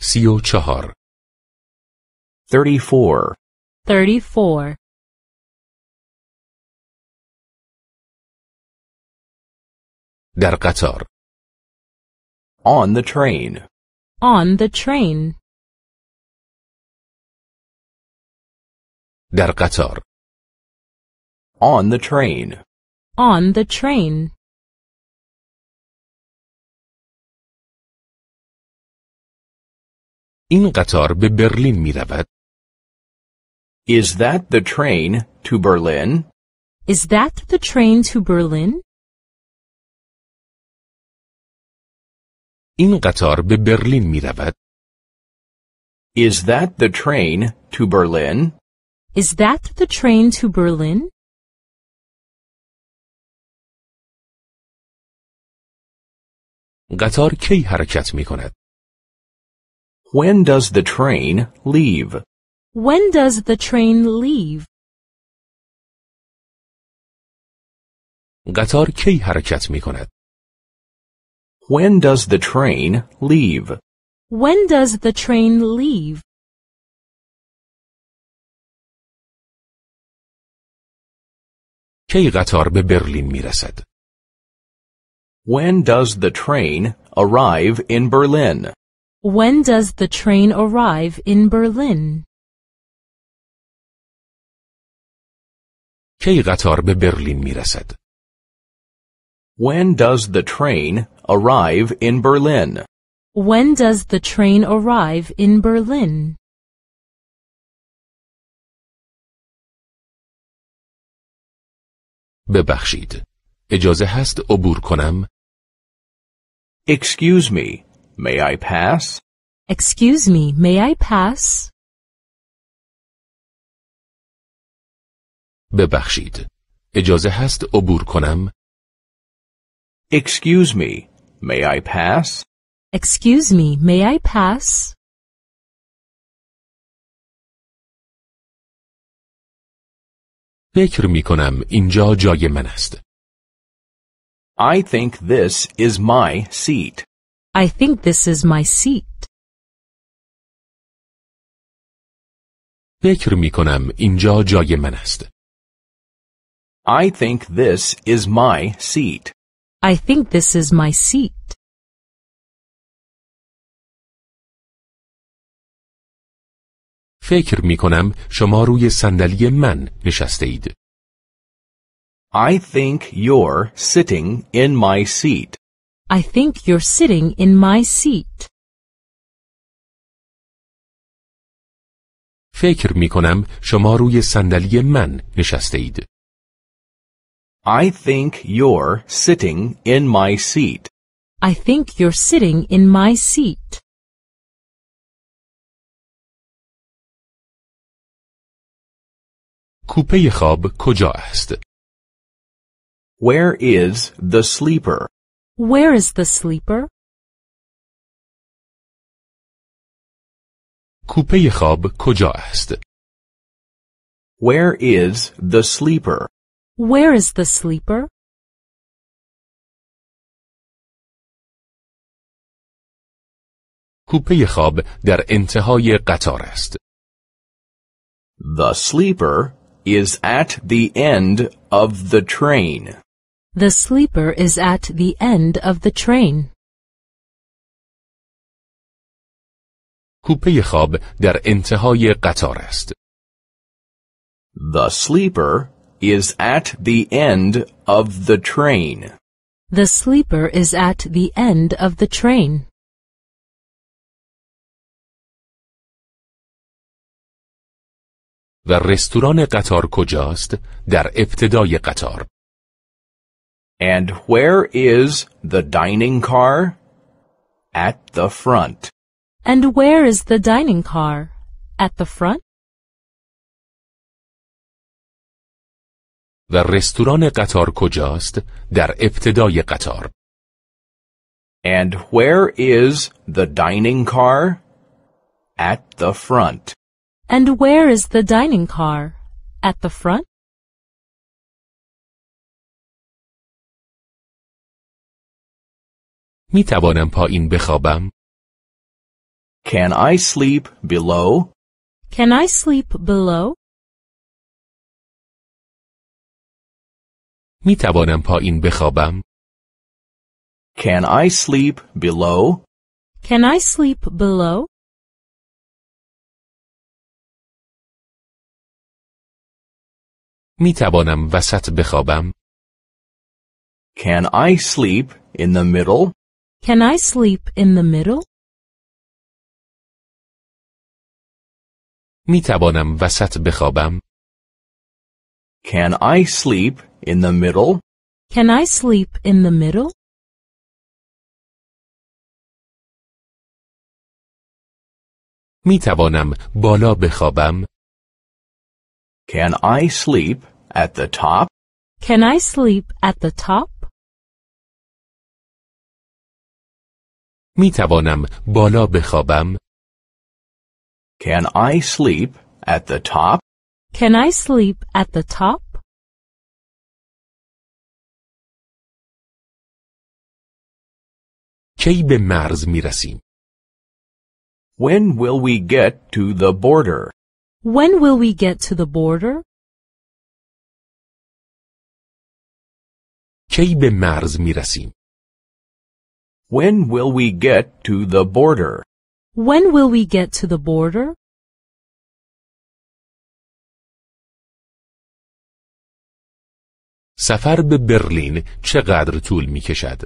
سی و چهار 34. 34. در قطار On the train. On the train. در قطار On the train. On the train. این قطار به برلین می رود Is that the train to Berlin? Is that the train to Berlin? این قطار به برلین می رود Is that the train to Berlin? Is that the train to Berlin? قطار کی حرکت می کند When does the train leave? When does the train leave? قطار کی حرکت می کند When does the train leave? When does the train leave? کی قطار به برلین می رسد When does the train arrive in Berlin? When does the train arrive in Berlin? کی قطار به برلین می رسد When does the train arrive in Berlin? When does the train arrive in Berlin? ببخشید اجازه هست عبور کنم Excuse me, May I pass? Excuse me, may I pass? ببخشید اجازه هست عبور کنم Excuse me, may I pass? Excuse me, may I pass? فکر می کنم اینجا جای من است I think this is my seat. I think this is my seat. فکر می کنم اینجا جای من است I think this is my seat. I think this is my seat. فکر می کنم شما روی صندلی من نشسته اید I think you're sitting in my seat. I think you're sitting in my seat. فکر می کنم شما روی صندلی من نشسته اید I think you're sitting in my seat. I think you're sitting in my seat. کوپه خواب کجا است Where is the sleeper? Where is the sleeper? کوپه خواب کجا است Where is the sleeper? Where is the sleeper? کوپه خواب در انتهای قطار است The sleeper is at the end of the train. The sleeper is at the end of the train. کوپه خواب در انتهای قطار است The sleeper is at the end of the train. The sleeper is at the end of the train. و رستوران قطار کجاست در ابتدای قطار And where is the dining car? At the front. And where is the dining car? At the front? و رستوران قطار کجاست در ابتدای قطار And where is the dining car? At the front. And where is the dining car? At the front? می توانم پایین بخوابم Can I sleep below? Can I sleep below? می توانم پایین بخوابم؟ Can I sleep below? Can I sleep below? می توانم وسط بخوابم؟ Can I sleep in the middle? Can I sleep in the middle? می توانم وسط بخوابم؟ Can I sleep in the middle? Can I sleep in the middle? می توانم بالا بخوابم؟ Can I sleep at the top? Can I sleep at the top? می توانم بالا بخوابم؟ Can I sleep at the top? Can I sleep at the top? کی به مرز می رسیم؟ When will we get to the border? When will we get to the border? کی به مرز می رسیم؟ When will we get to the border? When will we get to the border? سفر به برلین چقدر طول می کشد؟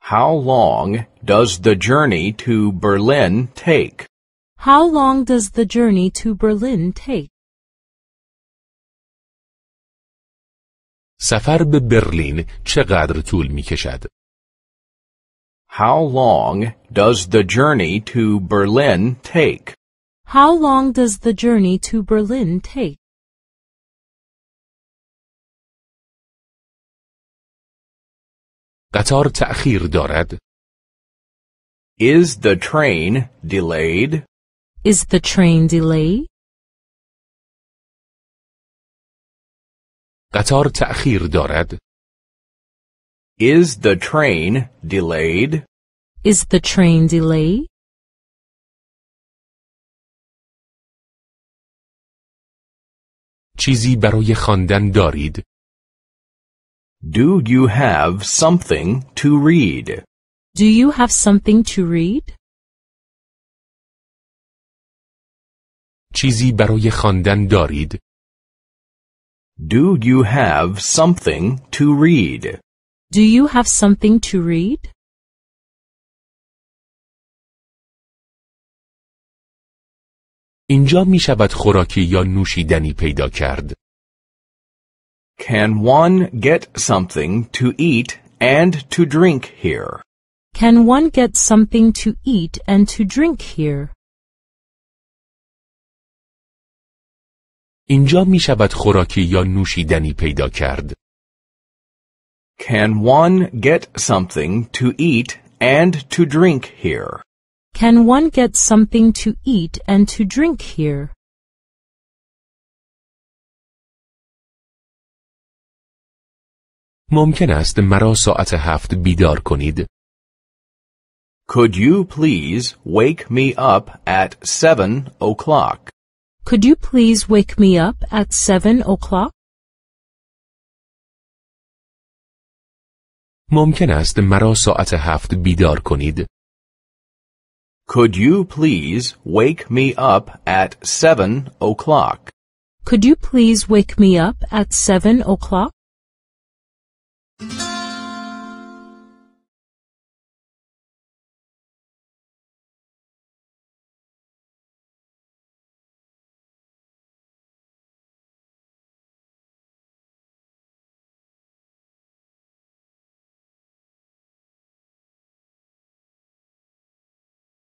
How long does the journey to Berlin take? How long does the journey to Berlin take? سفر به برلین چقدر طول می کشد؟ How long does the journey to Berlin take? How long does the journey to Berlin take? قطار تأخیر دارد؟ Is the train delayed? Is the train delayed? قطار تأخیر دارد؟ Is the train delayed? Is the train delayed? چیزی برای خواندن دارید؟ Do you have something to read? Do you have something to read? چیزی برای خواندن دارید؟ Do you have something to read? Do you have something to read? اینجا می شود خوراکی یا نوشیدنی پیدا کرد. Can one get something to eat and to drink here? Can one get something to eat and to drink here? اینجا می شود خوراکی یا نوشیدنی پیدا کرد. Can one get something to eat and to drink here? Can one get something to eat and to drink here? ممکن است مرا ساعت هفت بیدار کنید؟ Could you please wake me up at seven o'clock? Could you please wake me up at 7 o'clock? ممکن است مرا ساعت هفت بیدار کنید؟ Could you please wake me up at seven o'clock? Could you please wake me up at seven o'clock?